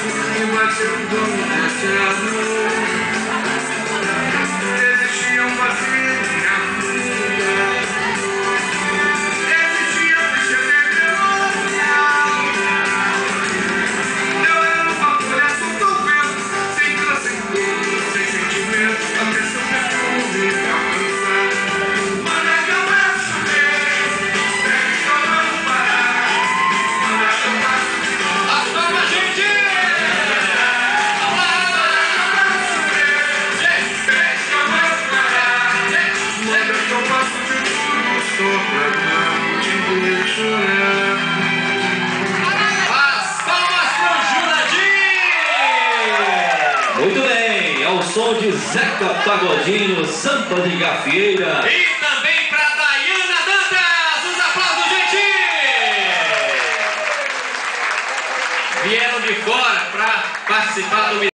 Если снимать в доме хотя одну Muito bem, é ao som de Zeca Pagodinho, Santa de Gafieira. E também para Dayana Dantas, os aplausos gente! Vieram de fora para participar do